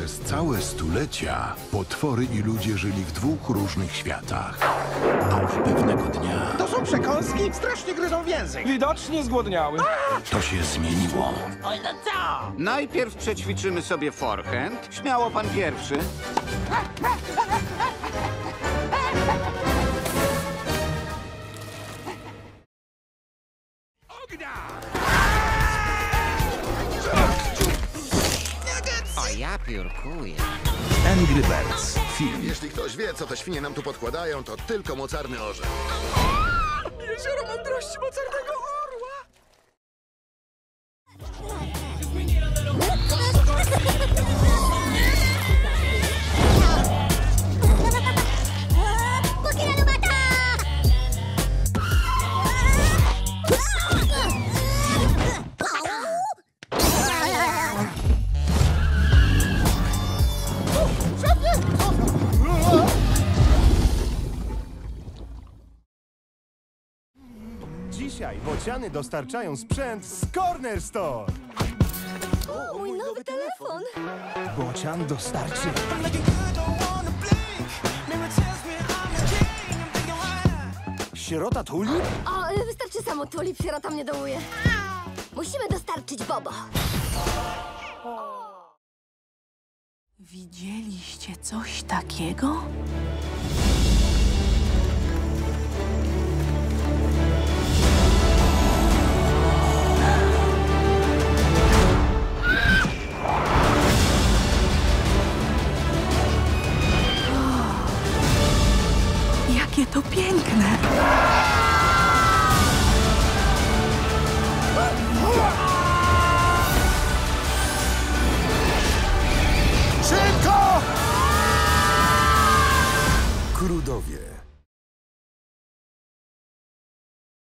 Przez całe stulecia potwory i ludzie żyli w dwóch różnych światach. Aż pewnego dnia To są przekąski? Strasznie gryzą w język. Widocznie zgłodniały. to się zmieniło. Najpierw przećwiczymy sobie forehand. Śmiało pan pierwszy. O, ja piórkuję. Angry Birds. Film. Jeśli ktoś wie, co te świnie nam tu podkładają, to tylko mocarny orzech. Jezioro mądrości mocarnego orła. Dzisiaj bociany dostarczają sprzęt z Corner Store. Mój nowy telefon! Bocian dostarczy. Sierota tuli? O, wystarczy samo tulip, sierota mnie dołuje. Musimy dostarczyć Bobo. Widzieliście coś takiego? To piękne! Szybko! Krudowie.